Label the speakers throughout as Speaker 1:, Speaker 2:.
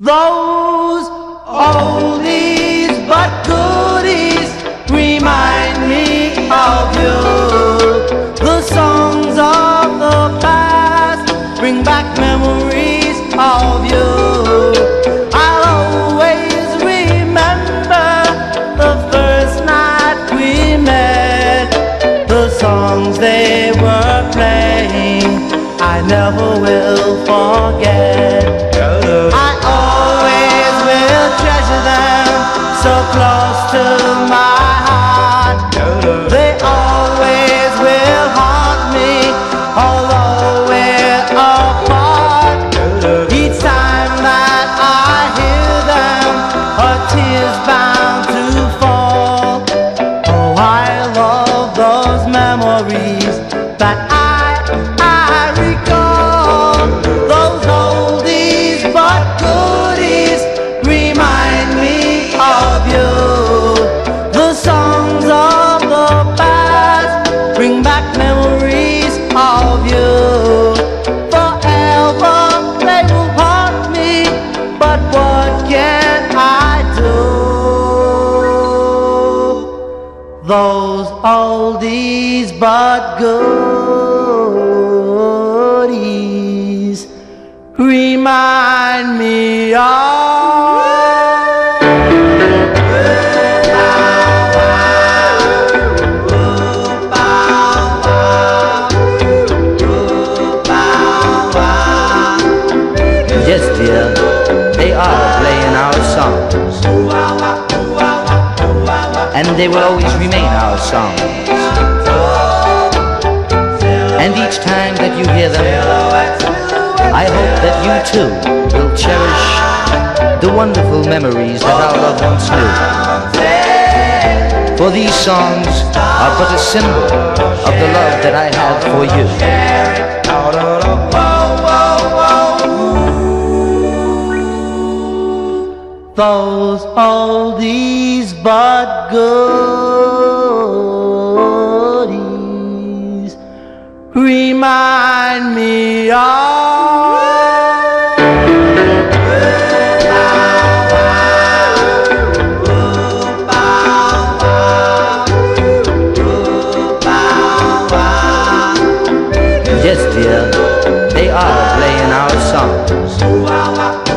Speaker 1: Those oldies but goodies remind me of you. The songs of the past bring back memories of you. I'll always remember the first night we met. The songs they were playing, I never will forget. Those oldies but goodies remind me of.
Speaker 2: Yes, dear, they are playing our songs. And they will always remain our songs. And each time that you hear them, I hope that you too will cherish the wonderful memories that our loved ones knew. For these songs are but a symbol of the love that I have for you.
Speaker 1: Those oldies but goodies remind me of.
Speaker 2: Yes, dear, they are playing our songs.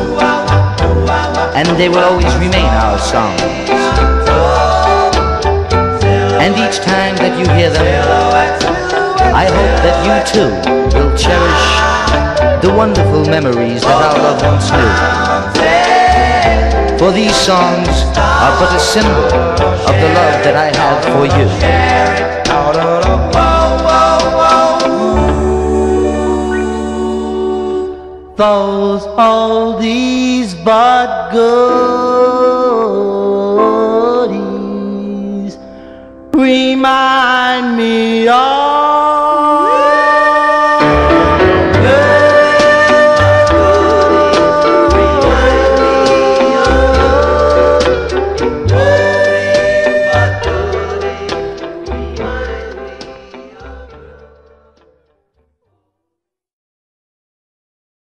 Speaker 2: And they will always remain our songs. And each time that you hear them, I hope that you too will cherish the wonderful memories that our loved ones knew. For these songs are but a symbol of the love that I have for you.
Speaker 1: Those oldies but goodies remind me of.